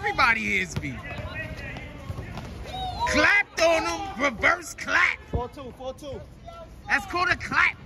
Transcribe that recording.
Everybody hears me. Clapped on them, reverse clap. 4-2, 4-2. That's called a clap.